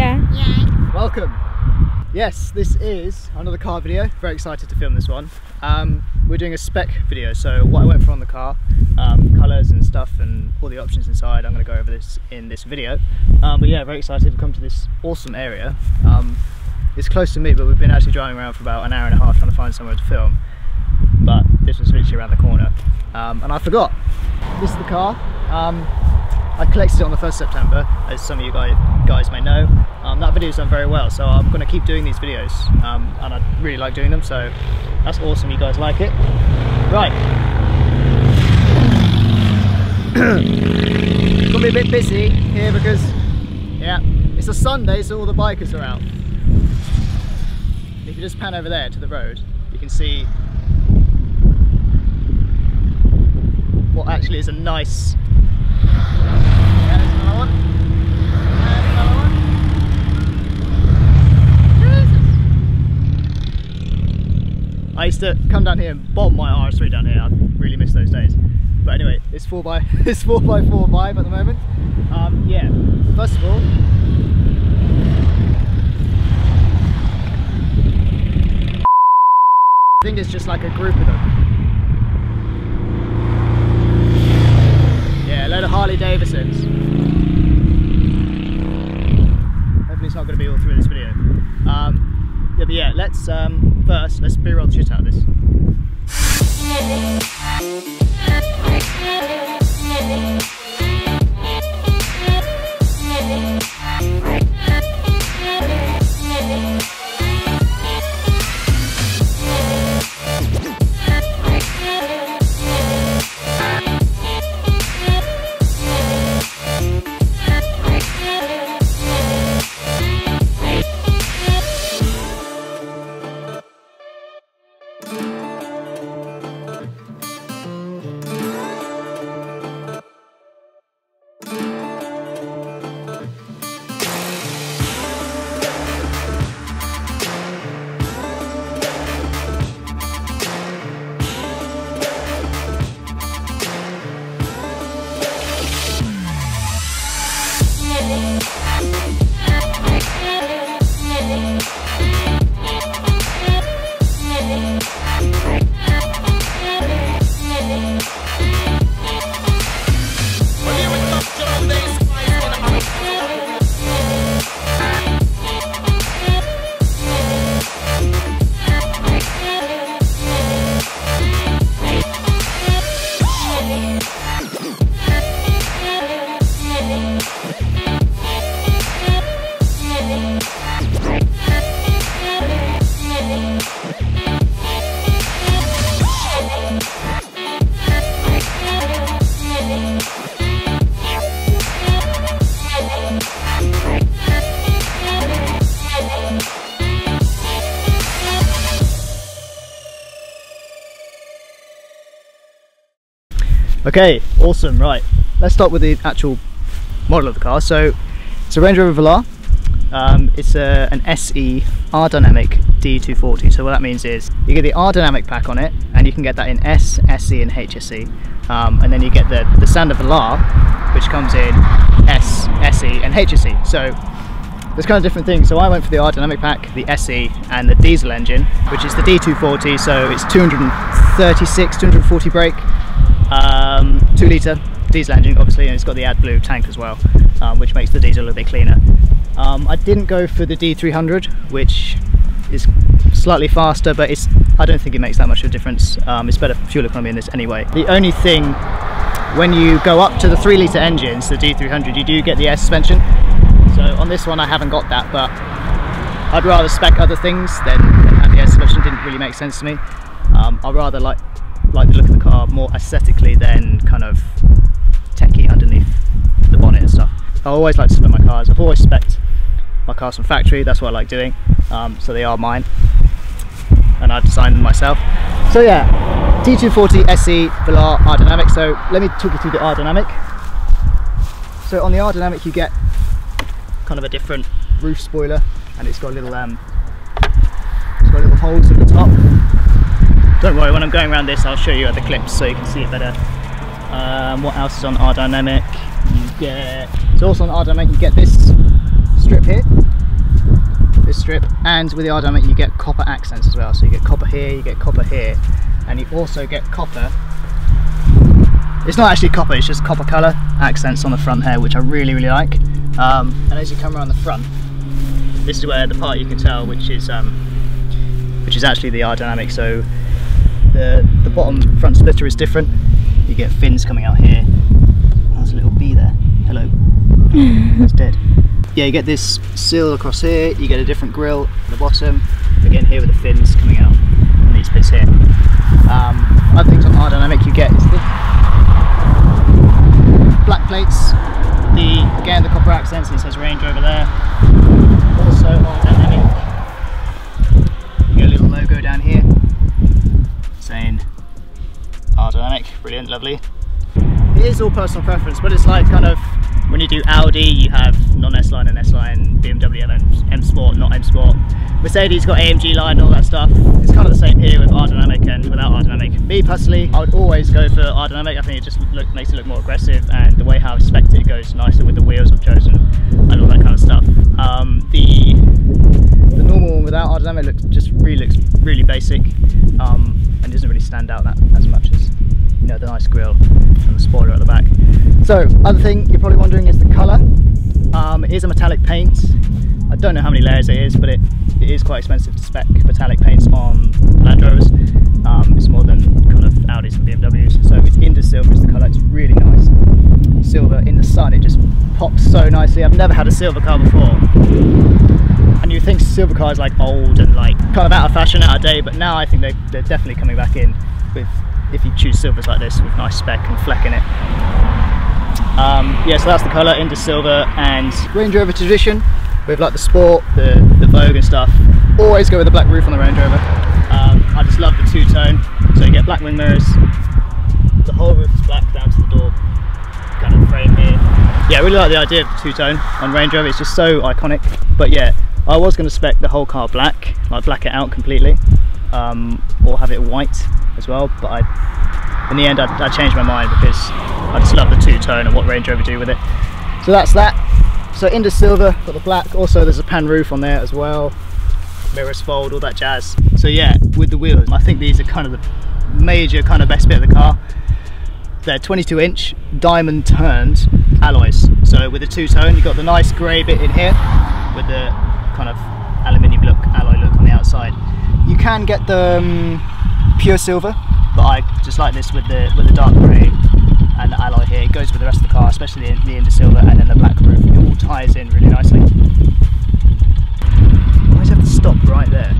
Yeah. Yeah. Welcome. Yes, this is another car video. Very excited to film this one. Um, we're doing a spec video, so what I went for on the car, um, colours and stuff and all the options inside, I'm going to go over this in this video. Um, but yeah, very excited to come to this awesome area. Um, it's close to me, but we've been actually driving around for about an hour and a half trying to find somewhere to film. But this was literally around the corner. Um, and I forgot. This is the car. I collected it on the 1st September, as some of you guys, guys may know. Um, that video's done very well, so I'm going to keep doing these videos, um, and I really like doing them, so that's awesome you guys like it. Right. going to be a bit busy here because, yeah, it's a Sunday, so all the bikers are out. If you just pan over there to the road, you can see what actually is a nice I used to come down here and bomb my RS3 down here. I really miss those days. But anyway, it's four by it's four by four vibe at the moment. Um, yeah. First of all, I think it's just like a group of them. Yeah, a load of Harley Davidsons. Hopefully it's not going to be all through this video. Um, yeah, but yeah, let's um, first let's B-roll the shit out of this. Okay, awesome, right. Let's start with the actual model of the car. So it's a Range Rover Velar. Um, it's a, an SE R-Dynamic D240. So what that means is you get the R-Dynamic pack on it and you can get that in S, SE and HSE. Um, and then you get the, the standard Velar which comes in S, SE and HSE. So there's kind of different things. So I went for the R-Dynamic pack, the SE and the diesel engine which is the D240 so it's 236, 240 brake um, two litre diesel engine obviously and it's got the AdBlue tank as well um, which makes the diesel a little bit cleaner. Um, I didn't go for the D300 which is slightly faster but it's I don't think it makes that much of a difference. Um, it's better fuel economy in this anyway. The only thing when you go up to the 3 litre engines, the D300, you do get the air suspension. So on this one I haven't got that but I'd rather spec other things than, the air suspension, didn't really make sense to me. Um, I'd rather like like the look of the car more aesthetically than kind of techie underneath the bonnet and stuff. I always like to spec my cars. I've always spec my cars from factory. That's what I like doing. Um, so they are mine, and I've designed them myself. So yeah, D240 SE Velar R Dynamic. So let me talk you through the R Dynamic. So on the R Dynamic, you get kind of a different roof spoiler, and it's got a little um, it's got little holes at the top don't worry, when I'm going around this, I'll show you other clips so you can see it better. Um, what else is on R Dynamic? You get, so also on R Dynamic, you get this strip here, this strip, and with the R Dynamic you get copper accents as well. So you get copper here, you get copper here, and you also get copper. It's not actually copper, it's just copper colour accents on the front here, which I really, really like. Um, and as you come around the front, this is where the part you can tell, which is um, which is actually the R Dynamic. So the the bottom front splitter is different. You get fins coming out here. There's a little bee there. Hello. it's dead. Yeah, you get this seal across here. You get a different grill at the bottom. Again here with the fins coming out and these bits here. Um, other things on Dynamic you get is the black plates. The again the copper accents. It says Range over there. Also R Brilliant, lovely. It is all personal preference, but it's like kind of when you do Audi, you have non-S line and S line, BMW M, M Sport, not M Sport. Mercedes got AMG line and all that stuff. It's kind of the same here with R Dynamic and without R Dynamic. Me personally, I would always go for R Dynamic. I think it just look, makes it look more aggressive and the way how I've spec'd it goes nicer with the wheels I've chosen and all that kind of stuff. Um, the the normal one without R Dynamic looks just really looks really basic um, and doesn't really stand out that as much as you know the nice grille and the spoiler at the back. So other thing you're probably wondering is the colour. Um, it is a metallic paint. I don't know how many layers it is, but it, it is quite expensive to spec metallic paints on Land Rovers. Um, it's more than kind of Audis and BMWs. So it's Indus silver is the colour. It's really nice. Silver in the sun, it just pops so nicely. I've never had a silver car before. And you think silver cars like old and like kind of out of fashion, out of date, but now I think they, they're definitely coming back in with if you choose silvers like this with nice spec and fleck in it. Um, yeah, so that's the colour, Indus Silver and Range Rover tradition with like the Sport, the, the Vogue and stuff. Always go with the black roof on the Range Rover. Um, I just love the two-tone, so you get black wing mirrors, the whole roof is black down to the door kind of frame here. Yeah, I really like the idea of the two-tone on Range Rover, it's just so iconic. But yeah, I was going to spec the whole car black, like black it out completely, um, or have it white as well, but I, in the end I, I changed my mind because I just love the two-tone and what Range Rover do with it. So that's that. So Indus Silver, got the black, also there's a pan roof on there as well, mirrors fold, all that jazz. So yeah, with the wheels, I think these are kind of the major kind of best bit of the car. They're 22 inch diamond turned alloys. So with the two-tone, you've got the nice grey bit in here with the kind of aluminium look, alloy look on the outside. You can get the um, pure silver, but I just like this with the with the dark grey and the alloy here. It goes with the rest of the car, especially the, the Indus Silver and then the black roof. It all ties in really nicely. I always have to stop right there.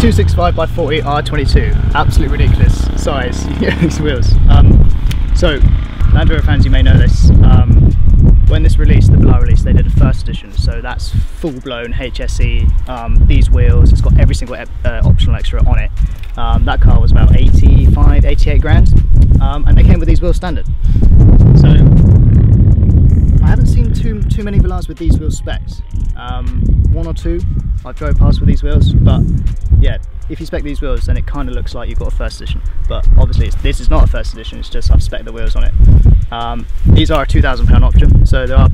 265 by 40 R22, absolutely ridiculous size. these wheels. Um, so, Land Rover fans, you may know this. Um, when this released, the Velar release, they did a first edition, so that's full-blown HSE. Um, these wheels, it's got every single uh, optional extra on it. Um, that car was about 85, 88 grand, um, and they came with these wheels standard. So I haven't seen too too many Velars with these wheels specs. Um, one or two I've drove past with these wheels, but yeah, if you spec these wheels, then it kind of looks like you've got a first edition. But obviously, this is not a first edition. It's just I've spec the wheels on it. Um, these are a two thousand pound option, so they are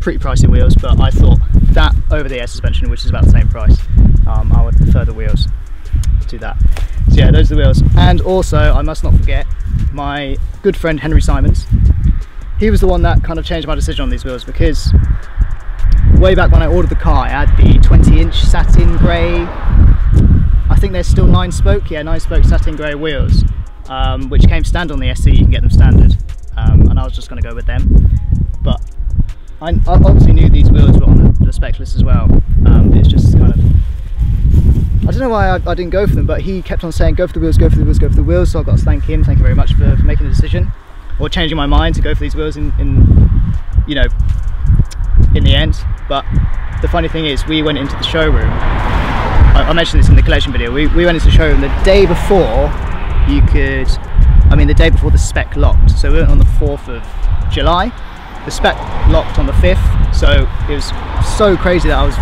pretty pricey wheels. But I thought that over the air suspension, which is about the same price, um, I would prefer the wheels to that. So yeah, those are the wheels. And also, I must not forget my good friend Henry Simons. He was the one that kind of changed my decision on these wheels because way back when I ordered the car, I had the 20 inch satin grey, I think they're still nine spoke, yeah, nine spoke satin grey wheels, um, which came standard on the SE, you can get them standard, um, and I was just going to go with them. But I, I, obviously knew these wheels were on the, the spec list as well, um, it's just kind of I don't know why I, I, didn't go for them, but he kept on saying, go for the wheels, go for the wheels, go for the wheels. So I've got to thank him. Thank you very much for, for making the decision or changing my mind to go for these wheels in, in, you know, in the end. But the funny thing is, we went into the showroom. I, I mentioned this in the collection video. We, we went into the showroom the day before you could, I mean, the day before the spec locked. So we went on the 4th of July. The spec locked on the 5th. So it was so crazy that I was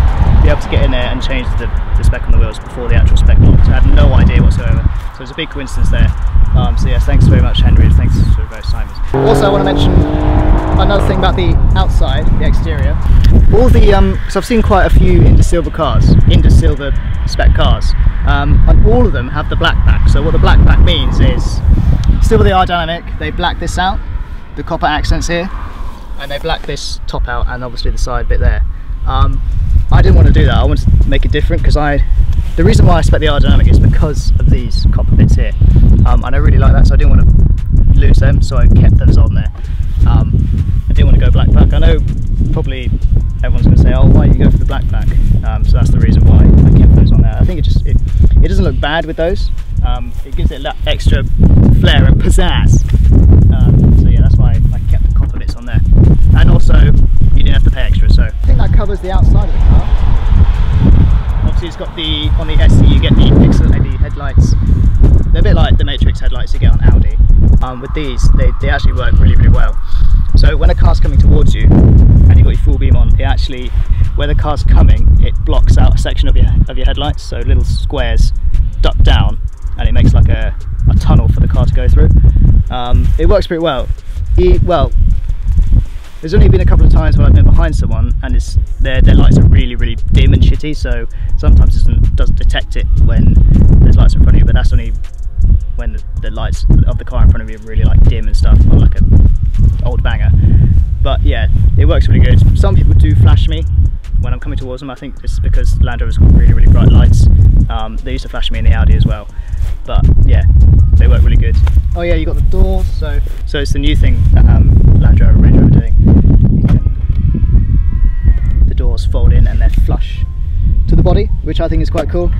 able to get in there and change the, the spec on the wheels before the actual spec locked. I had no idea whatsoever. So it's a big coincidence there. Um, so yes, thanks very much Henry, thanks for both Simons. Also I want to mention another thing about the outside, the exterior. All the, um, so I've seen quite a few Indus Silver cars, Indus Silver spec cars, um, and all of them have the black back. So what the black back means is, still with the R-Dynamic, they black this out, the copper accents here, and they black this top out and obviously the side bit there. Um, I didn't want to do that, I wanted to make it different because I, the reason why I spec the R-Dynamic is because of these copper bits here. Um, and I really like that so I didn't want to lose them so I kept those on there. Um, I didn't want to go black back. I know probably everyone's going to say, oh, why do you go for the black back? Um, so that's the reason why I kept those on there. I think it just, it, it doesn't look bad with those. Um, it gives it that extra flair and pizzazz. Um, so yeah, that's why I kept the copper bits on there. And also, you didn't have to pay extra, so. I think that covers the outside of the car. Obviously it's got the, on the SE you get the pixel LED headlights. They're a bit like the Matrix headlights you get on Audi. Um, with these, they, they actually work really, really well. So when a car's coming towards you and you've got your full beam on, it actually, where the car's coming, it blocks out a section of your, of your headlights, so little squares duck down and it makes like a, a tunnel for the car to go through. Um, it works pretty well. Well, there's only been a couple of times when I've been behind someone and it's their, their lights are really, really dim and shitty, so sometimes it doesn't, doesn't detect it when there's lights in front of you, but that's only when the, the, lights of the car in front of you are really like dim and stuff, on like an old banger. But yeah, it works really good. Some people do flash me when I'm coming towards them. I think it's because Land Rover's got really, really bright lights. Um, they used to flash me in the Audi as well. But yeah, they work really good. Oh yeah, you got the doors. So so it's the new thing that um, Land Rover Range Rover doing. Can, the doors fold in and they're flush to the body, which I think is quite cool.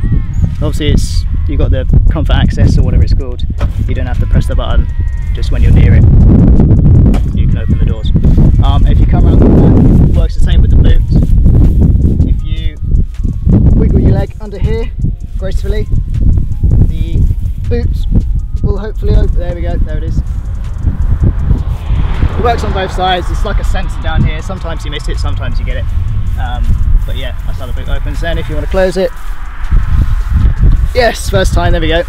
Obviously, it's you've got the comfort access or whatever it's called. You don't have to press the button just when you're near it. You can open the doors. Um, if you come around the back, it works the same with the boot. If you wiggle your leg under here gracefully, the boot will hopefully open. There we go. There it is. It works on both sides. It's like a sensor down here. Sometimes you miss it, sometimes you get it. Um, but yeah, that's how the boot opens. Then if you want to close it, yes, first time, there we go.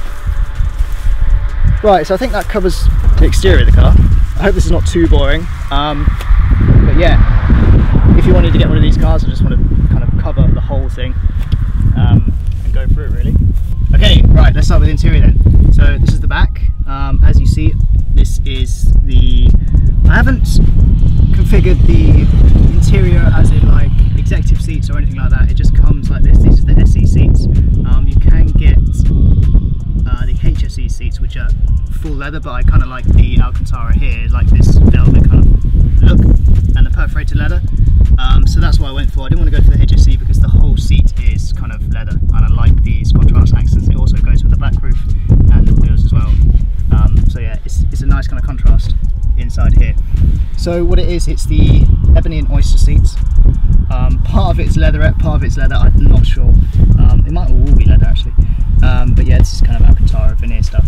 Right, so I think that covers the exterior of the car. I hope this is not too boring. Um, but yeah, if you wanted to get one of these cars, I just want to kind of cover the whole thing um, and go through it really. Okay, right, let's start with the interior then. So this is the back. Um, as you see, this is the, I haven't configured the interior as in like executive seats or anything like that. It just comes like this. These are the SE seats. Um, you can get uh, the HSE seats, which are full leather, but I kind of like the Alcantara here, like this velvet kind of look, and the perforated leather. Um, so that's what I went for. I didn't want to go for the HSE because the whole seat is kind of leather, and I like these contrast accents. It also goes with the black roof and the wheels as well. Um, so yeah, it's, it's a nice kind of contrast inside here. So what it is, it's the ebony and oyster seats. Of it's leatherette, part of it's leather, I'm not sure. Um, it might all be leather actually. Um, but yeah, this is kind of Alcantara veneer stuff.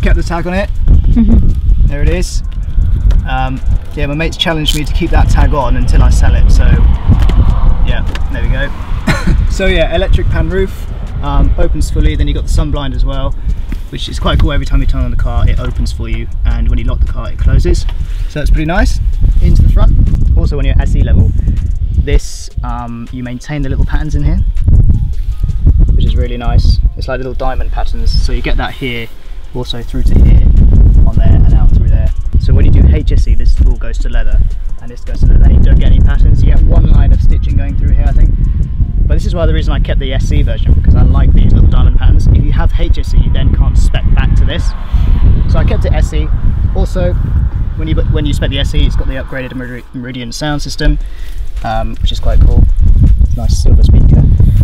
Kept the tag on it. there it is. Um, yeah, my mates challenged me to keep that tag on until I sell it. So yeah, there we go. so yeah, electric pan roof, um, opens fully. Then you got the sun blind as well, which is quite cool. Every time you turn on the car, it opens for you, and when you lock the car, it closes. So that's pretty nice. Into the front. Also, when you're at SE level, this um, you maintain the little patterns in here, which is really nice. It's like little diamond patterns, so you get that here, also through to here, on there, and out through there. So when you do HSE, this all goes to leather, and this goes to leather. You don't get any patterns. You get one line of stitching going through here, I think. But this is why the reason I kept the SE version because I like these little diamond patterns. If you have HSE, you then can't spec back to this. So I kept it SE. Also, when you when you spec the SE, it's got the upgraded Meridian sound system, um, which is quite cool. Nice silver speaker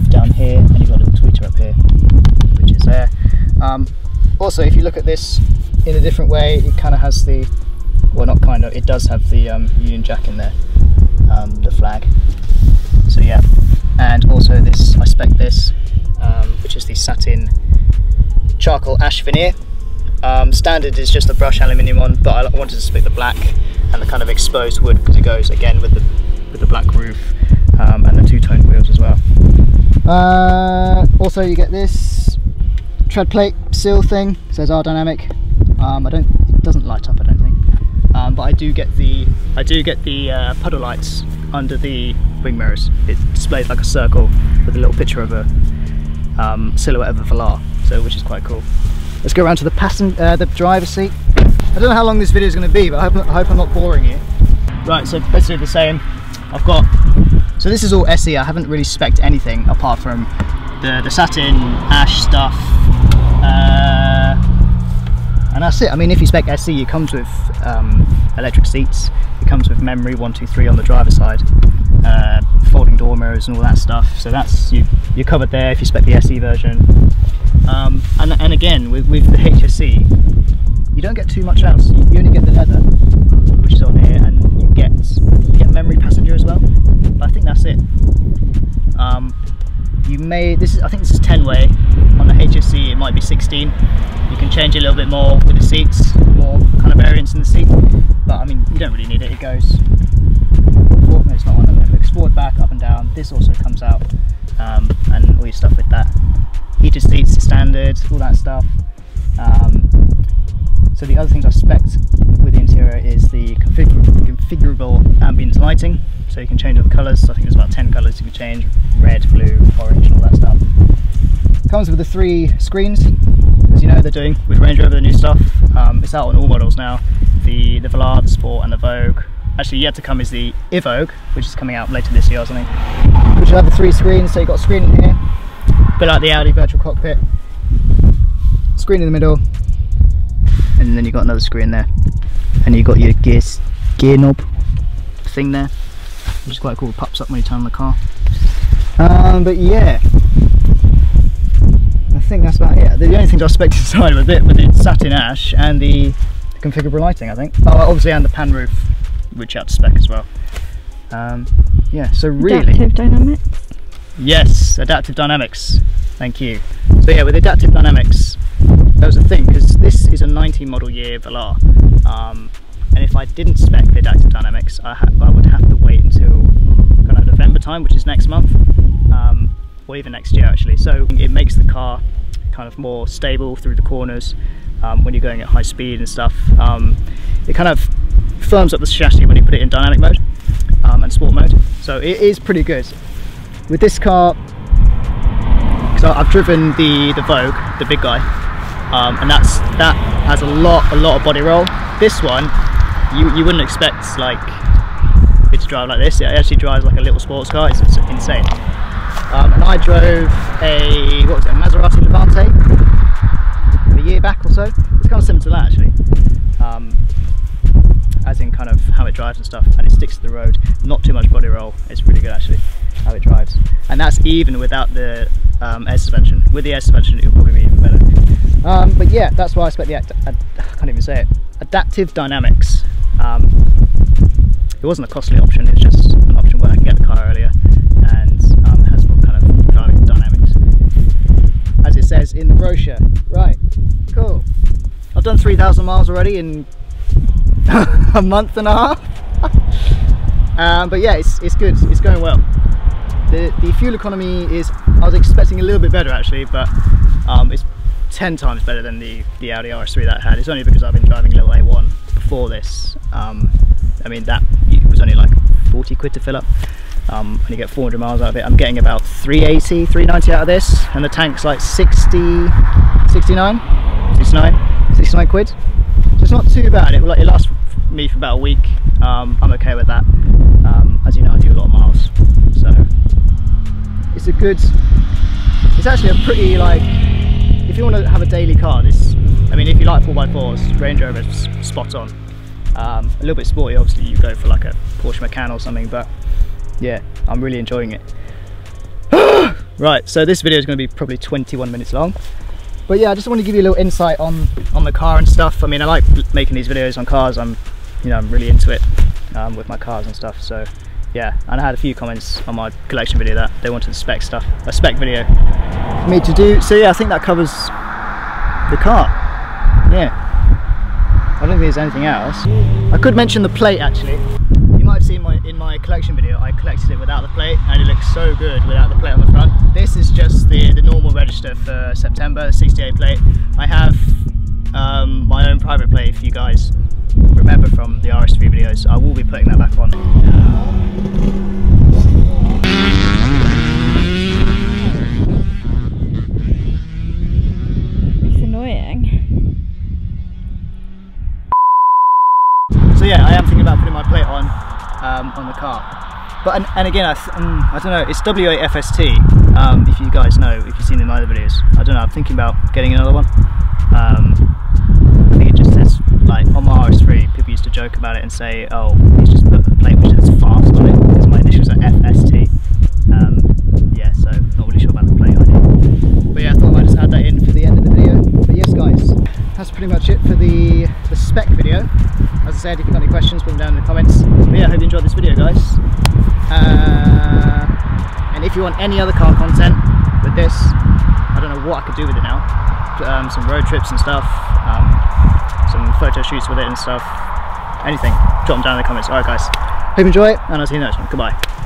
down here, and you've got a little tweeter up here, which is there. Um, also, if you look at this in a different way, it kind of has the, well, not kind of, it does have the um, Union Jack in there, um, the flag. So yeah, and also this, I spec this, um, which is the satin charcoal ash veneer. Um, standard is just the brush aluminium one, but I wanted to spec the black and the kind of exposed wood because it goes again with the with the black roof um, and the two-tone wheels as well. Uh, also, you get this tread plate seal thing. It says R Dynamic. Um, I don't. It doesn't light up. I don't think. Um, but I do get the I do get the uh, puddle lights under the wing mirrors. It displays like a circle with a little picture of a um, silhouette of a Velar, so which is quite cool. Let's go around to the passenger, uh, the driver's seat. I don't know how long this video is going to be, but I hope, I hope I'm not boring you. Right, so basically the same. I've got so this is all SE. I haven't really spec'd anything apart from the the satin ash stuff. Uh, and that's it. I mean, if you spec SE, it comes with um, electric seats. It comes with memory one, two, three on the driver's side, uh, folding door mirrors and all that stuff. So that's you you're covered there if you spec the SE version. Um, and and again with, with the HSE, you don't get too much else. You, only get the leather, which is on here, and you get you get memory passenger as well. But I think that's it. Um, you may this is I think this is 10 way on the HSE it might be 16 you can change a little bit more with the seats more kind of variance in the seat. But I mean you don't really need it. It goes forward, no, it's not on it forward back up and down. This also comes out um, and all your stuff with that heated seats standard all that stuff. Um, so the other things I spec with the interior is the configurable, configurable ambient lighting. So you can change all the colours. I think there's about 10 colours you can change red blue orange and all that stuff. Comes with the three screens as you know they're doing with Range Rover the new stuff. Um, it's out on all models now. The the Velar the Sport and the Vogue. Actually yet to come is the Evoque which is coming out later this year or something. Which will have the three screens. So you've got a screen in here bit like the Audi virtual cockpit screen in the middle and then you've got another screen there and you've got your gear, gear knob thing there which is quite cool, it pops up when you turn on the car. Um, but yeah, I think that's about it. The only things I spec inside with it with the satin ash and the configurable lighting, I think. Oh, obviously, and the pan roof, which had to spec as well. Um, yeah, so really. Adaptive dynamics. Yes, adaptive dynamics. Thank you. So yeah, with adaptive dynamics, that was a thing because this is a 19 model year Velar. Um, and if I didn't spec the adaptive dynamics I, I, would have to wait until kind of November time which is next month um, or even next year actually so it makes the car kind of more stable through the corners um, when you're going at high speed and stuff um, it kind of firms up the chassis when you put it in dynamic mode um, and sport mode so it is pretty good with this car because I've driven the the Vogue the big guy um, and that's that has a lot a lot of body roll this one you, you wouldn't expect like it to drive like this. It actually drives like a little sports car. It's, it's insane. Um, and I drove a what was it, a Maserati Levante a year back or so. It's kind of similar to that actually. Um, as in kind of how it drives and stuff, and it sticks to the road. Not too much body roll. It's really good actually how it drives, and that's even without the um, air suspension. With the air suspension, it would probably be even better. Um, but yeah, that's why I spec the. act I can't even say it. Adaptive dynamics. Um, it wasn't a costly option, it's just an option where I can get the car earlier and um, has what kind of driving dynamics. As it says in the brochure. Right, cool. I've done 3,000 miles already in a month and a half. um, but yeah, it's, it's good, it's going well. The, the fuel economy is, I was expecting a little bit better actually, but um, it's 10 times better than the, the Audi RS3 that I had. It's only because I've been driving a little A1 before this. Um, I mean, that was only like 40 quid to fill up. Um, and you get 400 miles out of it. I'm getting about 380, 390 out of this, and the tank's like 60, 69, 69, 69 quid. So it's not too bad. It, like, it lasts me for about a week. Um, I'm okay with that. Um, as you know, I do a lot of miles, so it's a good. It's actually a pretty like if you want to have a daily car, this, I mean, if you like 4x4s, Range Rover is spot on. Um, a little bit sporty, obviously, you go for like a Porsche Macan or something, but yeah, I'm really enjoying it. right, so this video is going to be probably 21 minutes long. But yeah, I just want to give you a little insight on, on the car and stuff. I mean, I like making these videos on cars. I'm, you know, I'm really into it um, with my cars and stuff. So yeah, and I had a few comments on my collection video that they wanted a spec stuff, a spec video for me to do. So yeah, I think that covers the car. Yeah. I don't think there's anything else. I could mention the plate actually. Seen my in my collection video, I collected it without the plate and it looks so good without the plate on the front. This is just the, the normal register for September, the 68 plate. I have um, my own private plate if you guys remember from the RS3 videos. I will be putting that back on. It's annoying. So yeah, I am thinking about putting my plate on um, on the car. But and, and again, I, um, I don't know. It's W8FST. Um, if you guys know, if you've seen my other videos, I don't know. I'm thinking about getting another one. Um, I think it just says like on my RS3, people used to joke about it and say, "Oh, it's just put a plate which says fast on it," because my initials are FST. Um, yeah, so not really sure about the plate idea. But yeah, I thought I might just add that in for the end of the video. But yes, guys, that's pretty much it for the the spec video. As I said, if you've got any questions, put them down in the comments. But yeah, I hope you enjoyed this video, guys. Uh, and if you want any other car content with this, I don't know what I could do with it now. Um, some road trips and stuff, um, some photo shoots with it and stuff. Anything, drop them down in the comments. Alright, guys. Hope you enjoy it, and I'll see you next one. Goodbye.